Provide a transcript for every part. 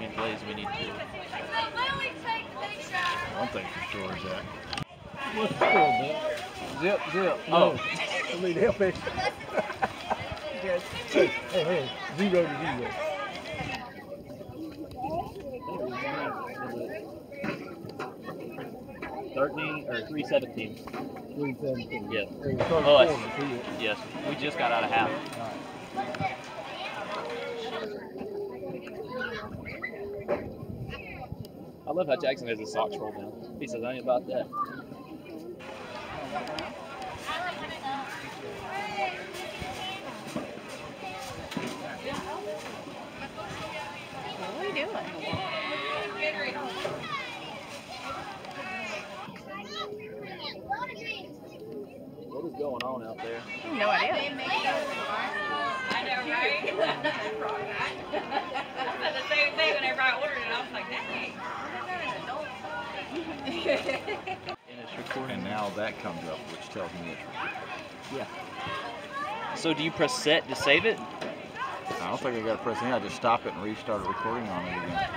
between plays we need to. One thing for sure is that. What's the score, man? Zip, zip. No. Oh, I mean, help me. hey, hey, zero to zero. thirteen or three seventeen. Three seventeen. Yes. Hey, the first Oh, I- quarter, see it. Yes, we just got out of half. I love how Jackson has his socks rolled down. He says, I ain't about that. What are you doing? What is going on out there? No idea. I know, right? I said the same thing whenever I ordered it. I was like, dang. And it's recording. And now that comes up, which tells me it's recording. So do you press set to save it? I don't think I got to press anything. I just stop it and restart recording on it again.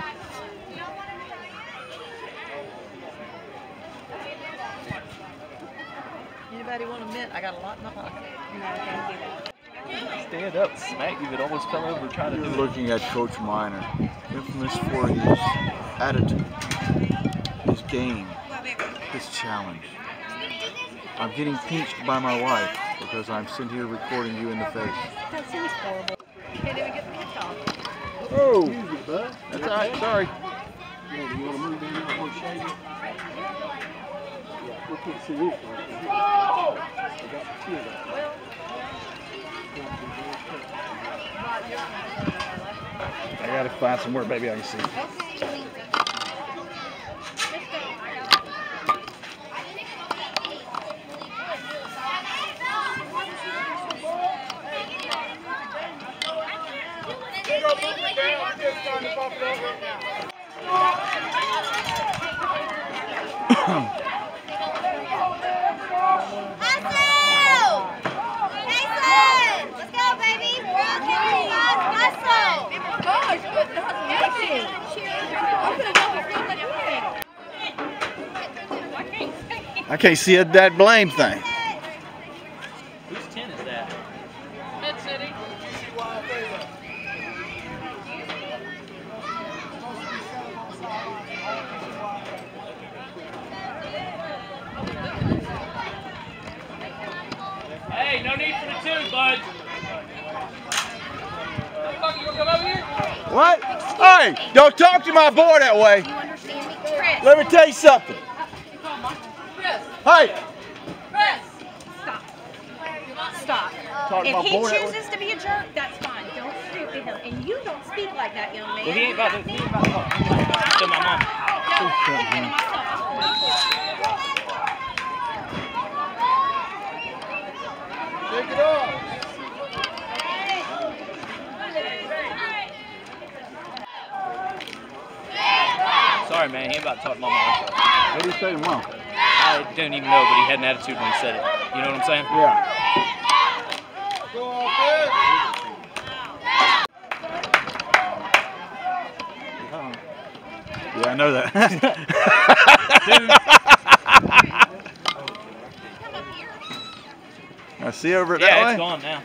Anybody want a mint? I got a lot in my pocket. No, thank you. Stand up, smack you that almost fell over trying to You're do it. looking at Coach Minor, infamous for his attitude, his game, his challenge. I'm getting pinched by my wife because I'm sitting here recording you in the face. That seems horrible. Can't even get the kick off. Oh, it, that's all right. Sorry. Yeah, you want to move in there and shade it? Yeah, we can't see this right. I got the kid out. I gotta find somewhere, baby, I can see. Hustle! Mason! Let's go, baby! Hustle! I can't see it, that blame thing. Whose 10 is that? Mid City. Hey, no need for the two, bud. Motherfucker, you wanna come over here? What? Hey, don't talk to my boy that way. You understand me? Chris! Let me tell you something. Chris. Hey, Chris. Stop. talk to If my he boy chooses to be a jerk, that's fine. Don't stoop to him. And you don't speak like that, young man. Well, he ain't about to, he ain't about to talk to my mom. No, I'm talking to myself. Take it off. Sorry, man, he about to talk to my mom. What do you say to mom? I don't even know, but he had an attitude when he said it. You know what I'm saying? Yeah. Go off Yeah, I know that. see over it that Yeah, it's gone now.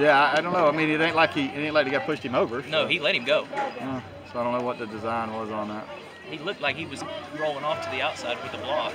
Yeah, I, don't know. I mean, it ain't like he it ain't like the got pushed him over. No, he let him go. Yeah, so I don't know what the design was on that. He looked like he was rolling off to the outside with the block.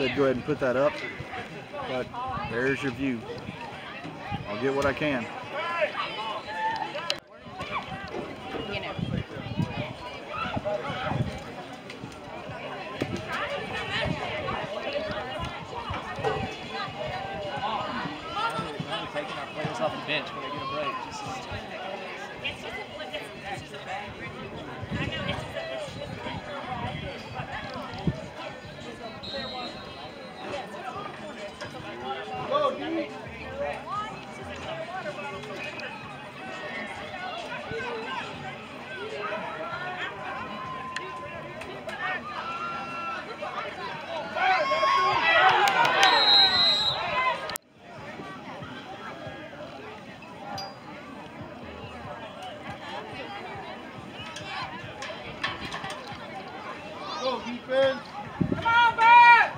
Said go ahead and put that up, but there's your view. I'll get what I can. You know. We're taking our players off the bench when they get a break. Just, Go defense. Come on, Brad!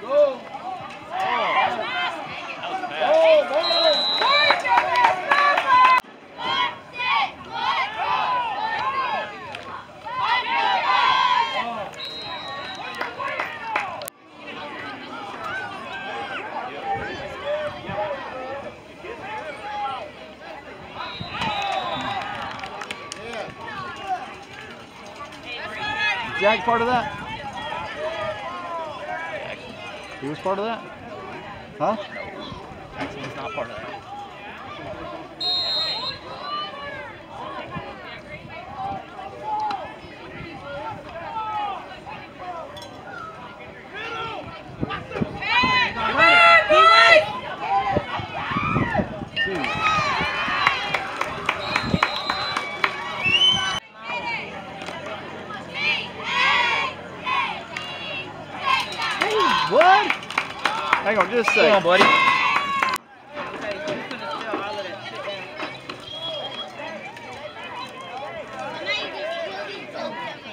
Go. that was bad. Jack part of that? He was part of that? Huh? Jackson was not part of that. Hang on Come on, buddy.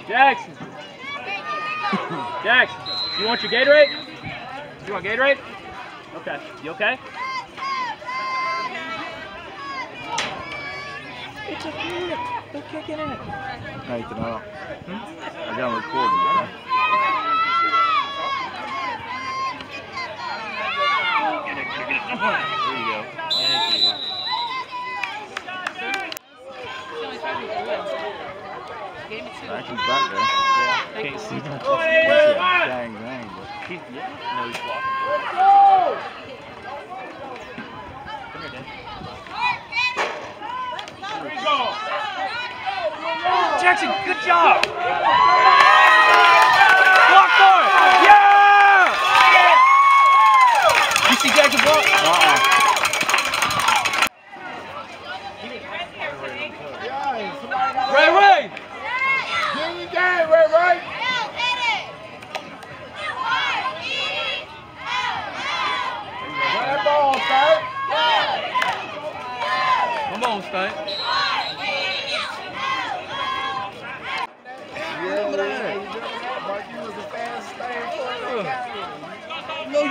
Jackson. Jackson, you want your Gatorade? You want Gatorade? Okay. You okay? It's okay. They're kicking it. Nathan, hmm? I, I got him recording. Okay? There you go. You. Back he's back there. Yeah. Can't see that. Dang, dang. He, yeah. No, he's walking. Come here, Dan. Jackson, good job. Block for it. Yeah! You see Jackson block? uh-uh. Ray Ray! Come on, Stank.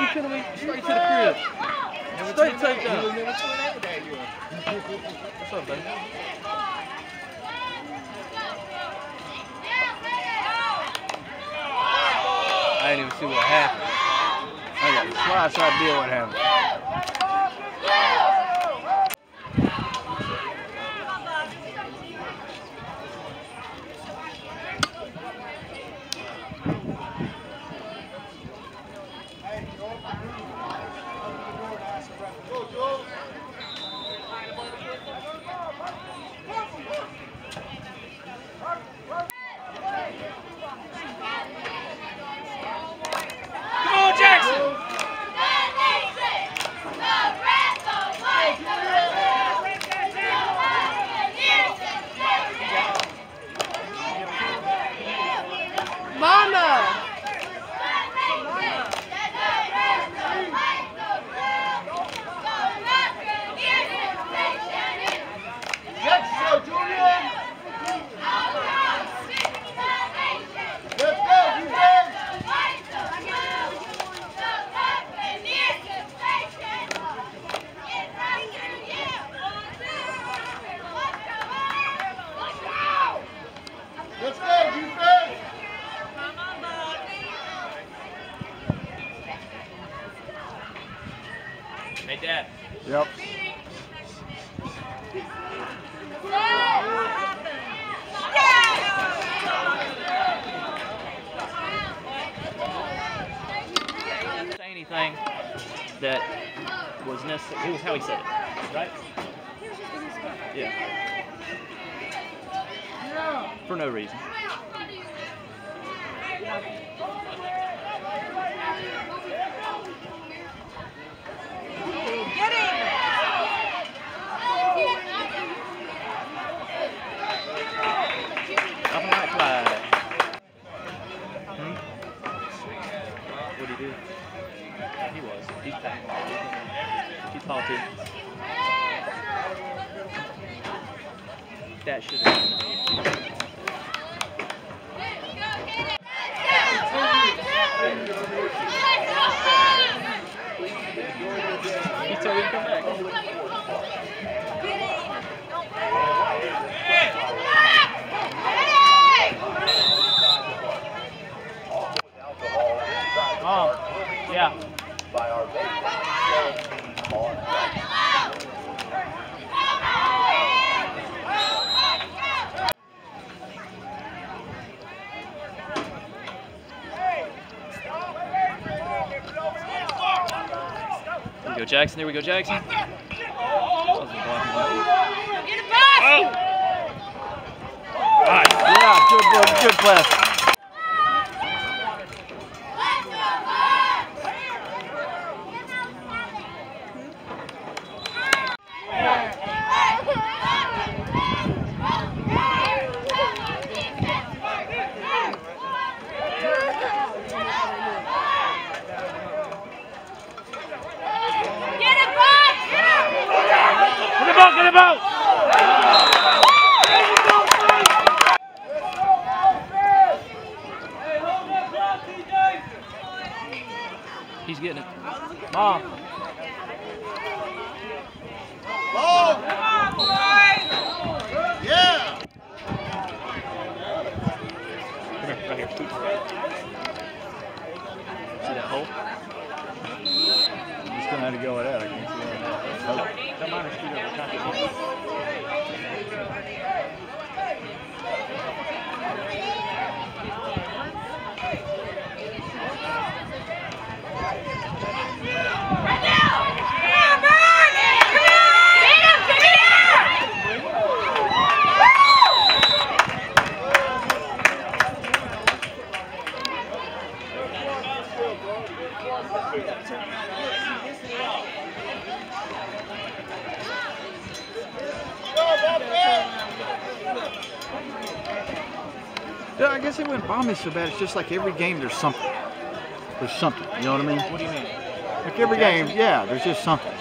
You could have went straight to the crib. Straight touchdown. What's up, baby? I didn't even see what happened. I got the slightest idea what happened. Yep. anything that was necessary. It was how he said it, right? Yeah. For no reason. He? Yeah, he was. He's back. He's tall too. That should have been. He told me to come back. Oh, yeah. Here we go, Jackson. There we go, Jackson. Something blocking him. Oh! Nice. Yeah, good, good, good. Get it, Bob! Get the ball, get the ball! He's getting it. Mom. Yeah. Come here, right here. Scoot. See that hole? I'm just gonna have to go with that. I can't see that. Don't mind her scoot over. Contact. Yeah, I me so bad. It's just like every game there's something. There's something. You know what I mean? What do you mean? Like every game, yeah, there's just something.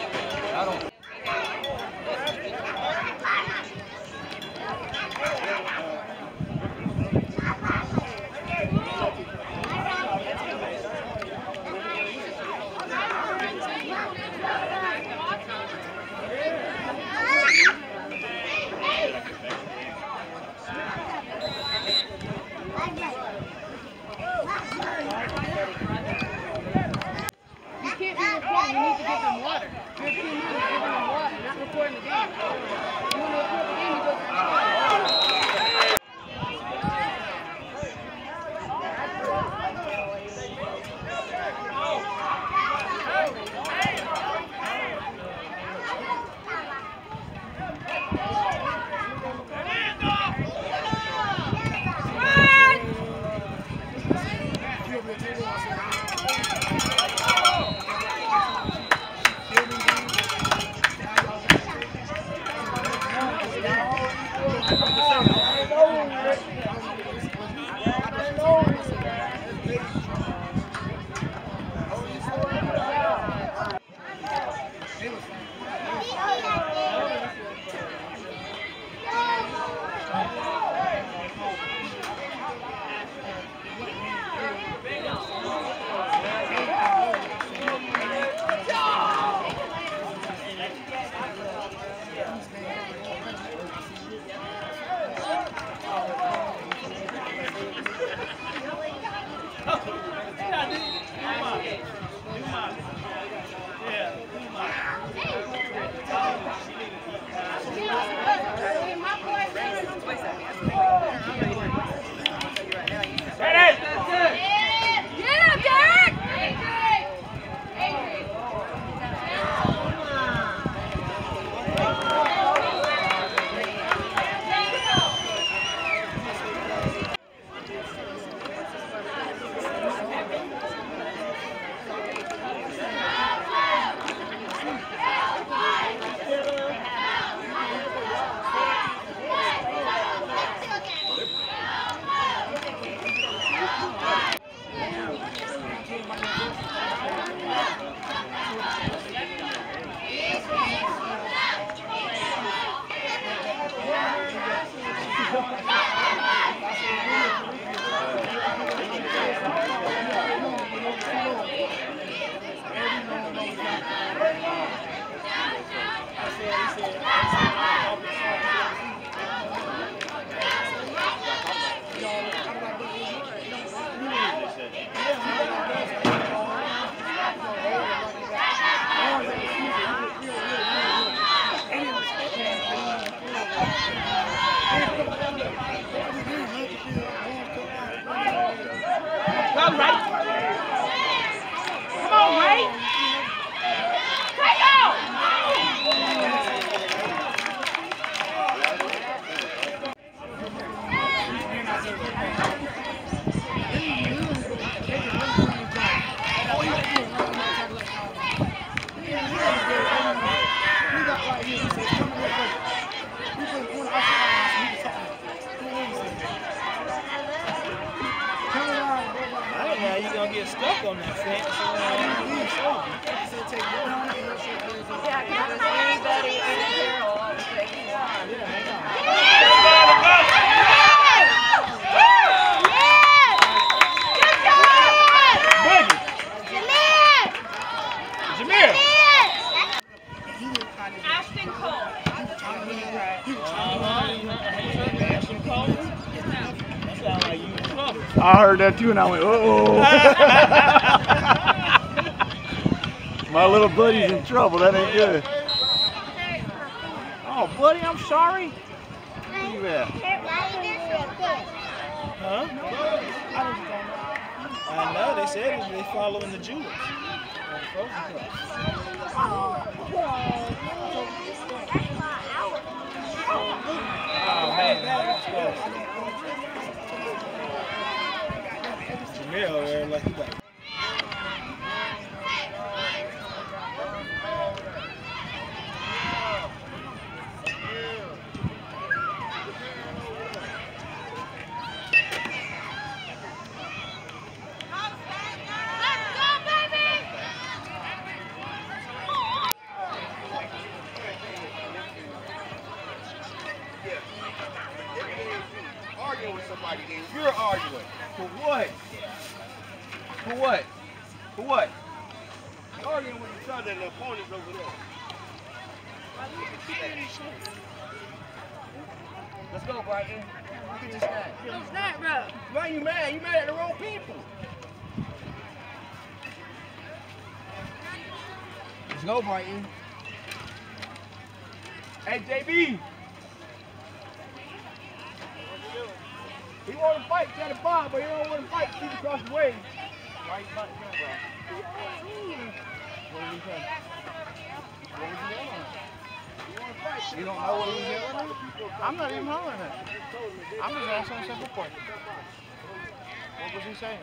I heard that too, and I went, "Uh-oh." My little buddy's in trouble. That ain't good. Oh, buddy, I'm sorry. Where you at? Huh? I know, they said they following the jewels. on the Frozen Cup. Oh man, oh, that's close. Jameer over there like he got Let's go, baby! arguing with somebody, then you're arguing. For what? For what? For what? You're arguing with each other and the opponents over there. Let's go, Brighton. Look at this guy. It's not, bro. Why you mad? You mad at the wrong people. Let's go, Brighton. Hey, JB. He want to fight, try to fight, but he don't want to fight. Keep across the way. Why you fighting him, bro? What was he saying? What was he yelling? You don't know what he was yelling at? I'm not even hollering at you. I'm just asking a simple question. What was he saying?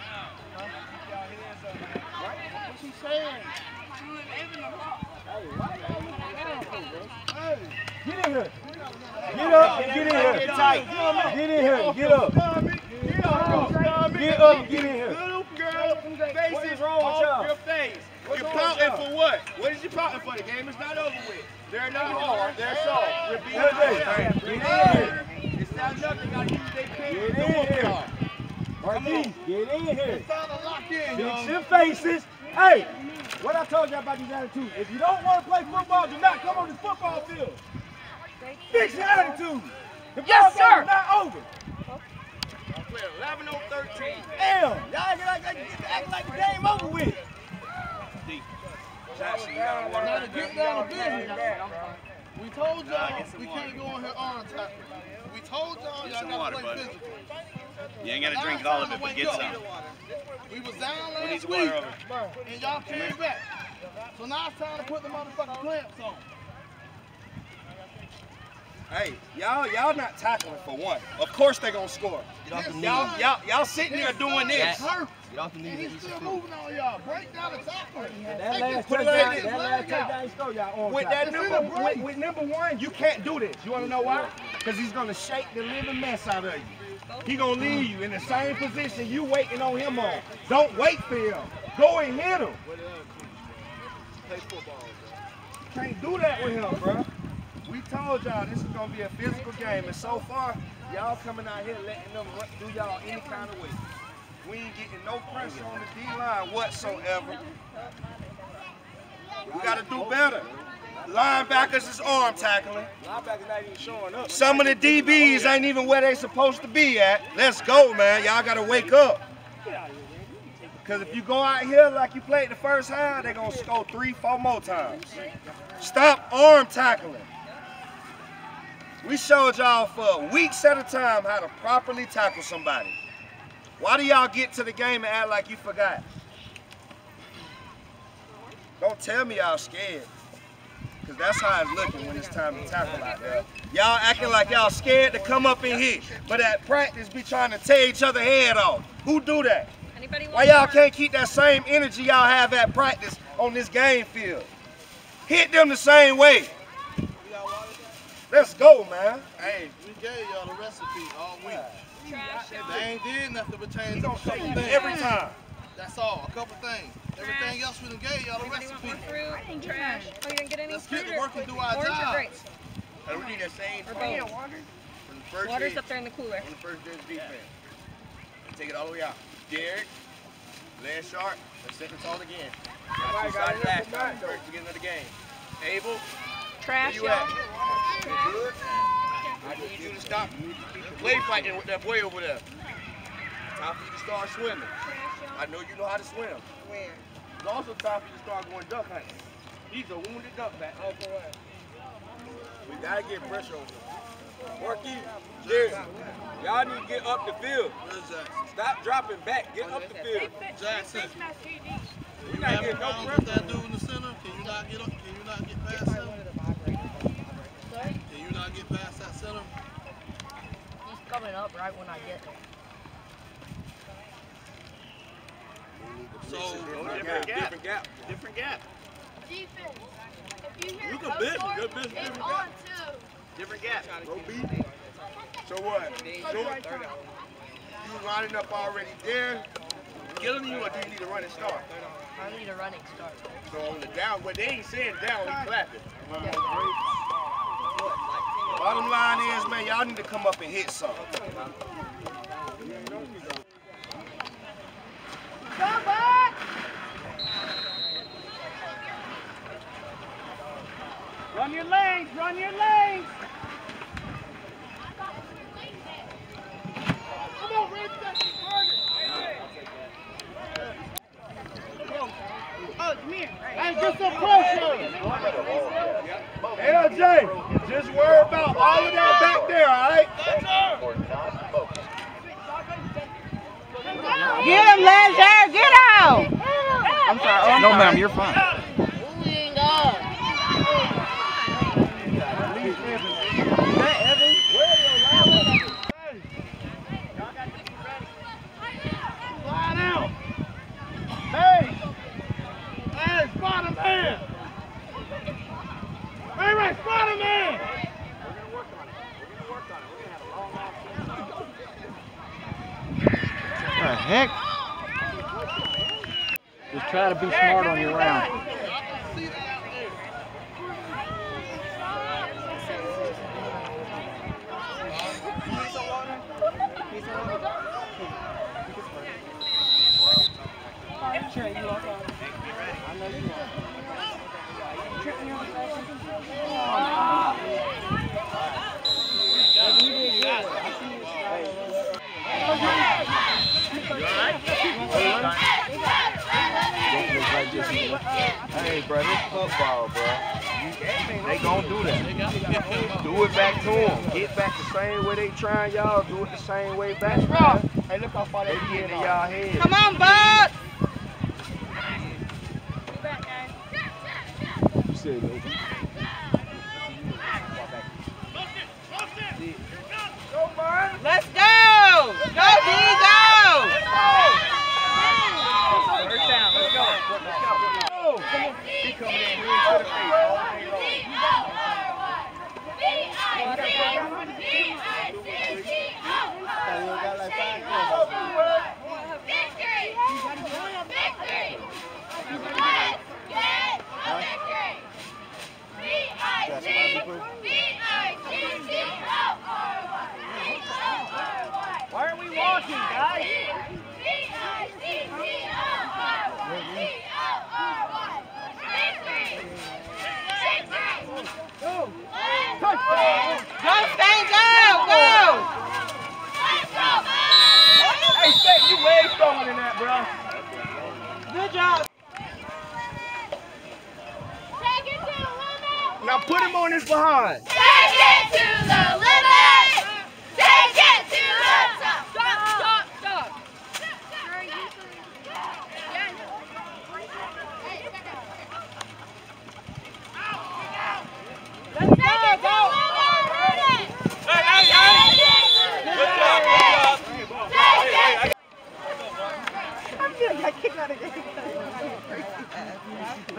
Huh? Right? What's he saying? Get in here. Get up get in here. Get in here. Get up. Get up. Get up get in here. Little girl, faces wrong with y'all. Your face. You're pouting for what? What is you pouting for? The game is not over with. They're not hard. They're soft. You're being hard. Get in here. It's not nothing. Gotta use their pen. Get in here. Marquise, get in here. To Fix your faces. Hey, what I told you about these attitudes. If you don't want to play football, do not come on this football field. Fix your attitude. The Yes, ball game sir. is not over. 11 13. Damn, y'all act like, like, act like the game over with. Now to get down to business, we told y'all we can't go in here arm tackling. We told y'all y'all gotta play physical. You ain't gotta drink all of it, but get up. some. We was down Who needs last water week, and y'all came back. So now it's time to put the motherfucking clamps on. Hey, y'all, y'all not tackling for one. Of course they gonna score. Y'all, y'all, y'all sitting there doing this. It's hurt. And he's still moving on y'all. Break down the tackle. That last touchdown, that last touchdown, score y'all on With that number, in the break. with, with number one, you can't do this. You wanna know why? Because he's gonna shake the living mess out of you. He gonna leave you in the same position you waiting on him on. Don't wait for him. Go and hit him. Can't do that with him, bro. We told y'all this is gonna be a physical game, and so far, y'all coming out here letting them do y'all any kind of way. We ain't getting no pressure on the D line whatsoever. We gotta do better. Linebackers is arm tackling. Linebackers not even showing up. Some of the DBs ain't even where they supposed to be at. Let's go, man. Y'all gotta wake up. Because if you go out here like you played the first half, they're going to score three, four more times. Stop arm tackling. We showed y'all for weeks at a time how to properly tackle somebody. Why do y'all get to the game and act like you forgot? Don't tell me y'all scared. Because that's how it's looking when it's time to tackle out there. Y'all acting like y'all scared to come up in here. But at practice be trying to tear each other head off. Who do that? Why y'all can't keep that same energy y'all have at practice on this game field? Hit them the same way. Let's go, man. Hey, we gave y'all the recipe all week. Trash They ain't did nothing but change He the gonna couple things. every time. That's all. A couple things. Everything else we done gave y'all the Anybody want recipe. more fruit? Trash. Oh, you didn't get any Let's get fruit to or- work and do our orange or job. grapes? And we need that same Or thing both? from the first Water's hit up there in the cooler. on the first day's defense. And take it all the way out. Derek, last sharp, let's set the tone again. Got two sides last time, first beginning of the game. Abel, Trash, where you at? y'all. You good? I need you to stop play fighting with that boy over there. Time for you to start swimming. I know you know how to swim. Where? It's also time for you to start going duck hunting. He's a wounded duck back. Oh, for? We gotta get pressure over him. Marquis, Jerry, y'all need to get up the field. Stop dropping back. Get up the field. Jackson. We You not have getting no pressure. with that dude in the center? Can you not get up? Can you not get past him? Can you not get past that center? He's coming up right when I get there. So Different gap. Different gap. Different gap. Defense. If you hear You can Coach business, good business, different gap. two. Different gap. Go beat. So what? So you lining up already there, killing you, or do you need to run and start? I need a running start. So on the down, well they ain't saying down, he clapping. Bottom line is, man, y'all need to come up and hit something. Run your lanes. Run your lanes. Hey, get some pressure. LJ, just worry about all of that back there, all right? Get him, Lazar! Get out. I'm sorry. Oh, I'm No, ma'am, you're fine. Line Go, Stain, go! Go! Hey, State, you way stronger than that, bro. Good job. Take it to the limit. Now put him on his behind. Take it to the limit!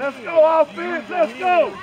Let's go, offense. Let's go.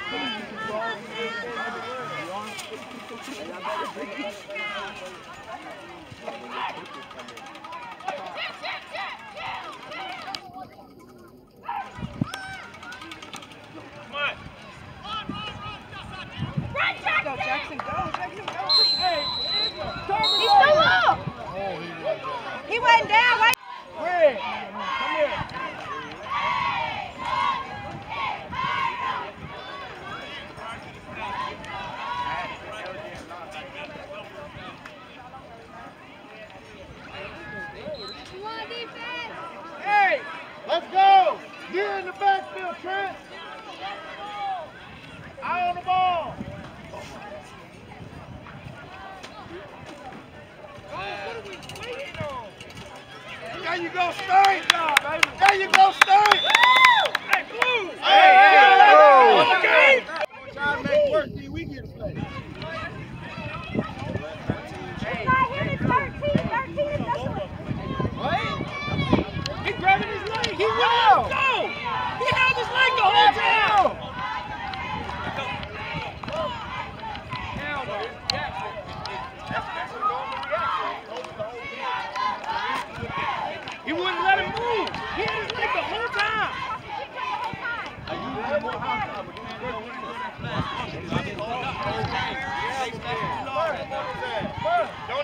Don't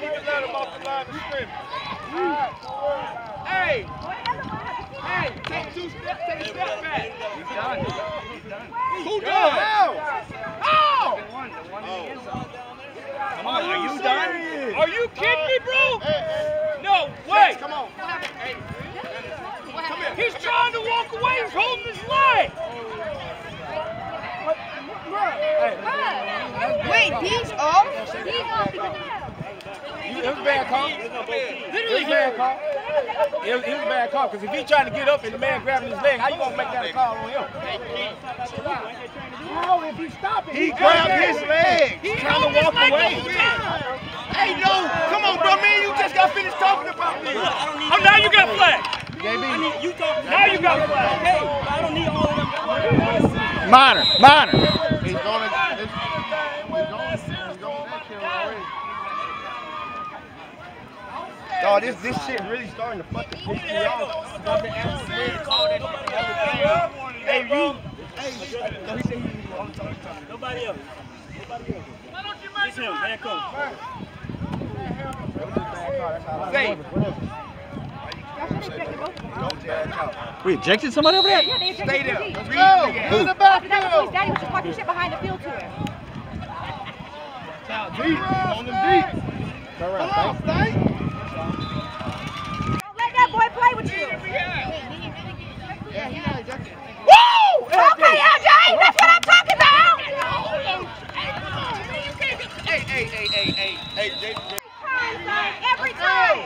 even let him off the line of scrimmage. Hey! Hey, take two steps, take a step back. He's done. Who done? How? How? Come on, are you done? Are you kidding me, bro? No way. Come on. He's trying to walk away. He's holding his leg. Wait, he's off? He's off because of him. It was a bad call. Literally, it was a bad call. It was, it was a bad call because if he trying to get up and the man grabbing his leg, how you gonna make that a call on him? How if he stopping? He grabbed his leg. He's trying to walk away. Hey, no, come on, bro, man, you just got finished talking about this. Oh, now you got flag. You talking? Now you got flag. Hey, I don't need all of them. Minor, minor. He's going to. He's going. He's going that kill already. Dog, this this shit really starting to fucking piss me off. I've been asking Fred to call that shit the other game. Hey, you. Hey, no, he said he all the time. Nobody else. Nobody else. It's him, man, come. Say, We ejected somebody over there? Yeah, they ejected stay there. Let's go. Who? In the that, that was backfield. daddy was just talking shit behind the field to him. Deep. On them deep. Come on, Stank. Don't let that boy play with you. Woo! Okay, LJ, that's what I'm talking about. Hey, hey, hey, hey, hey, hey, Jay. Every time.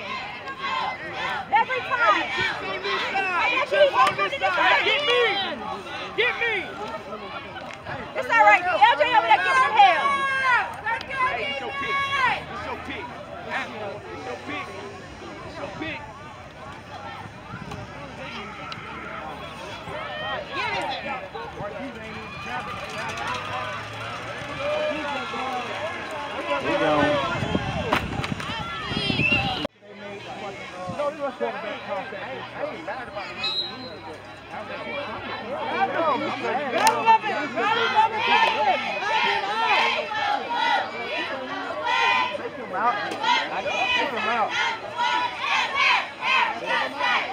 Every time. He walks into this Hey, get me. Get me. It's all right. LJ over there giving him hell. Hey, it's your pick. It's your pick. It's your pick. quarterback. I ain't mad about it. I know. I'm glad. I love it. I love it. I love it. Take him out. Take him out. Take him out.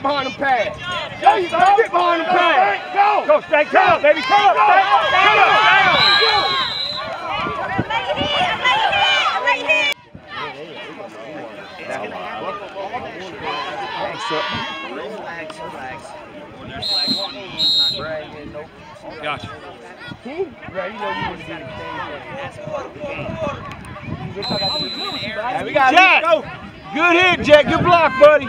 Get behind them pads. There you go. Get behind them pads. Go. Go. Come up, baby. Come up, Stank. Come up. Gotcha. Yeah, you know you wouldn't be Hey, we got Jack. Go. Good hit, Jack. Good block, buddy.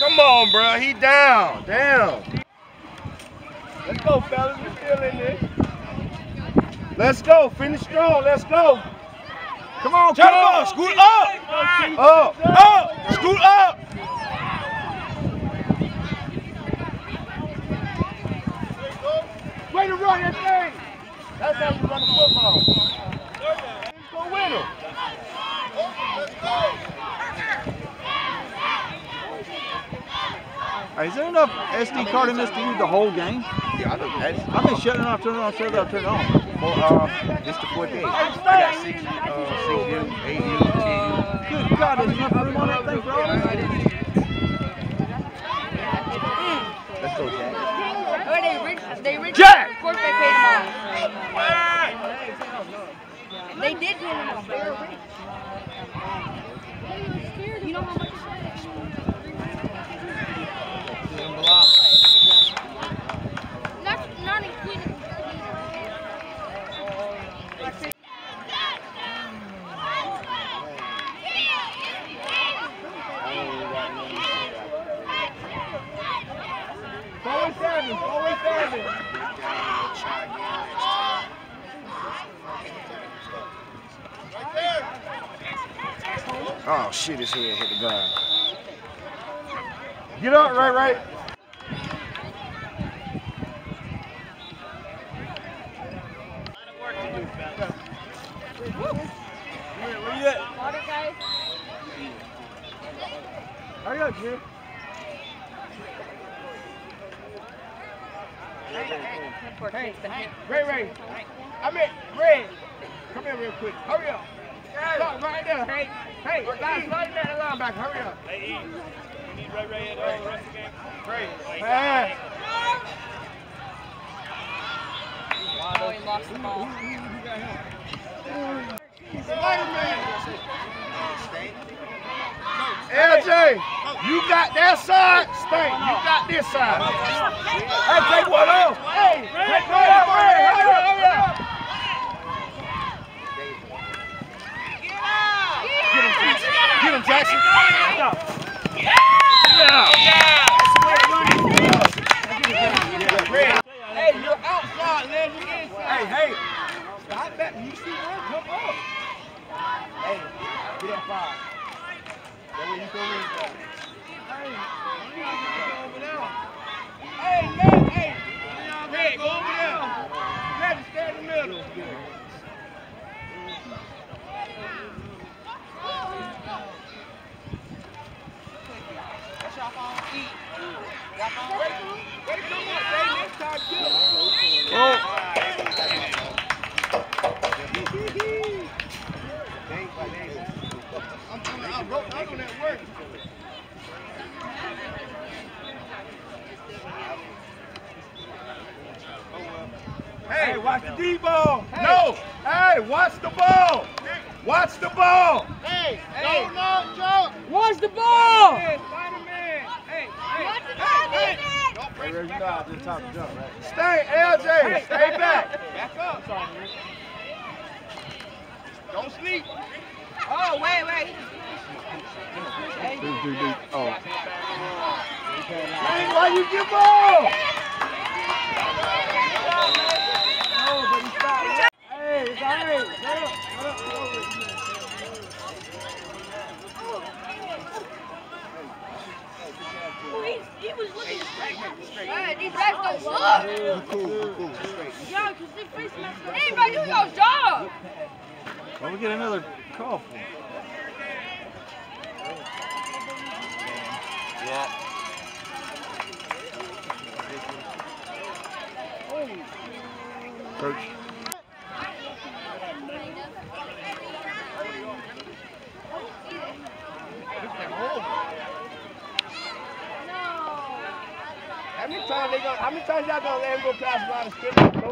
Come on, bro. He down. Down. Let's go, fellas. We're still in this. Let's go. Finish strong. Let's go. Come on, Come on. Scoot up. Up. Up. Scoot up. Way to run that thing. That's how you run the football. Let's go win them. Hey, is there enough SD card in this to use the whole game? Yeah, I don't. I've been shutting it off, turning it off, shutting it off, turning it on. For uh, just the fourth day. I got six, uh, six U, eight U, ten U. Good God, there's enough room on that thing for all of us. Let's go, Jack. Jack! Of course they paid him off. They did pay him off. They were rich. You Always seven, always seven. Oh, shit, his head hit the ground. Get up, right, right. Coach. How many times they how many times y'all gonna let him go past a lot of scrimmage?